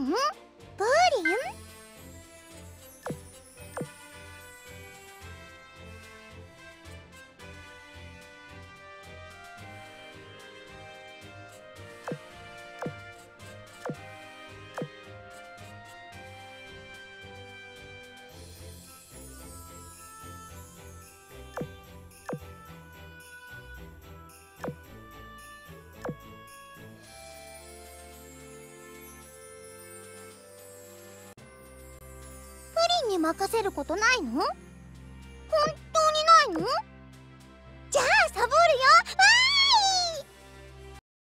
Hmm. に任せることないの？